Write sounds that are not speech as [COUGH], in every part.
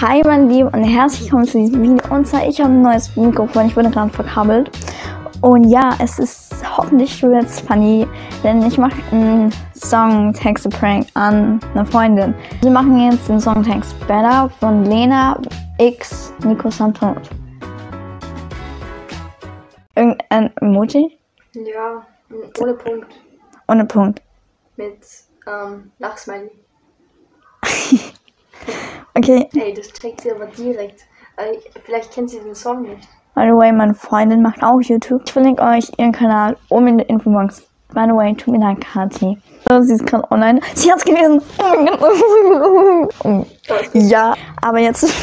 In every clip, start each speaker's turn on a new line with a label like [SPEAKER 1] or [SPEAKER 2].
[SPEAKER 1] Hi meine Lieben und herzlich willkommen zu diesem Video. Und zwar, ich habe ein neues Mikrofon, ich wurde gerade verkabelt. Und ja, es ist hoffentlich es funny, denn ich mache einen Songtext-Prank an eine Freundin. Wir machen jetzt den Songtext Better von Lena X Nico Santos. Irgendein Emoji?
[SPEAKER 2] Ja, ohne Punkt.
[SPEAKER 1] Ohne Punkt.
[SPEAKER 2] Mit ähm, Lachsmiley.
[SPEAKER 1] Okay,
[SPEAKER 2] Hey, das checkt sie aber direkt. Äh, vielleicht kennt sie den Song nicht.
[SPEAKER 1] by the way, meine Freundin macht auch YouTube. Ich verlinke euch ihren Kanal oben in der Infobox. By the way, tut mir leid, Kati. Sie ist gerade online. Sie hat's gelesen. Oh mein Gott. Ja, aber jetzt. [LAUGHS]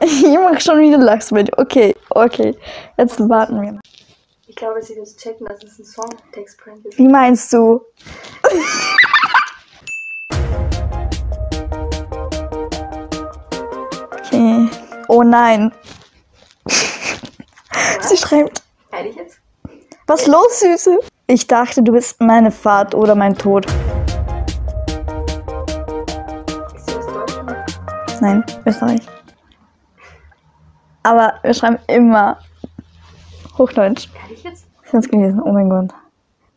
[SPEAKER 1] Ich mach schon wieder Lachs mit. Okay, okay. Jetzt warten wir.
[SPEAKER 2] Ich glaube, sie wird checken, dass es ein Songtext-Prank ist.
[SPEAKER 1] Wie meinst du? Okay. Oh nein. Sie schreibt.
[SPEAKER 2] Ehrlich jetzt?
[SPEAKER 1] Was los, Süße? Ich dachte, du bist meine Fahrt oder mein Tod.
[SPEAKER 2] Ist aus Deutschland?
[SPEAKER 1] Nein, Österreich. Aber wir schreiben immer Hochdeutsch.
[SPEAKER 2] Ehrlich jetzt?
[SPEAKER 1] Ich hab's gelesen. Oh mein Gott.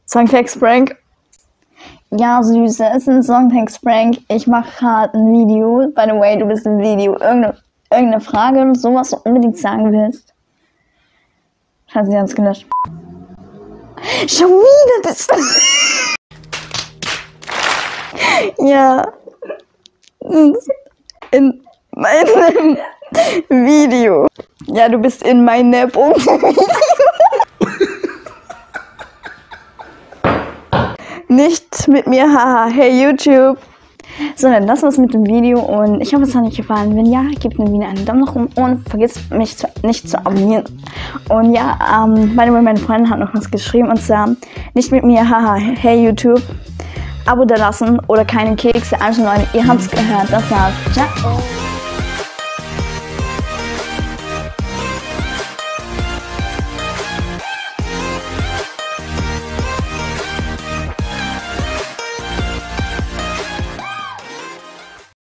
[SPEAKER 1] Songtext Prank. Ja, Süße, es ist ein Songtext Prank. Ich mache gerade ein Video. By the way, du bist im Video. Irgendeine, irgendeine Frage oder sowas, was du unbedingt sagen willst. Hat sie ganz gelöscht. Schon wieder das. [LAUGHS] ja. In meinem Video. Ja, du bist in meinem Video. Nicht mit mir, haha, hey YouTube. So, dann das war's mit dem Video und ich hoffe, es hat euch gefallen. Wenn ja, gebt mir wieder einen Daumen nach oben und vergesst mich zu, nicht zu abonnieren. Und ja, ähm, by meine Freundin hat noch was geschrieben und zwar, nicht mit mir, haha, hey YouTube. Abo da lassen oder keine Kekse. Also Leute, ihr habt's gehört. Das war's. Ciao.